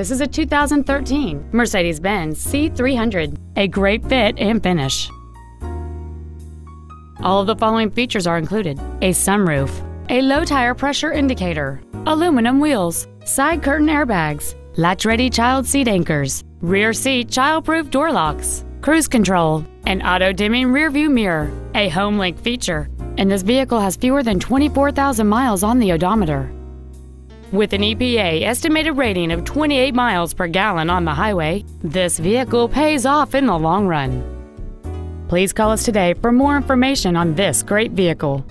This is a 2013 Mercedes-Benz C300, a great fit and finish. All of the following features are included. A sunroof, a low tire pressure indicator, aluminum wheels, side curtain airbags, latch-ready child seat anchors, rear seat child-proof door locks, cruise control, an auto-dimming rearview mirror, a HomeLink feature, and this vehicle has fewer than 24,000 miles on the odometer. With an EPA estimated rating of 28 miles per gallon on the highway, this vehicle pays off in the long run. Please call us today for more information on this great vehicle.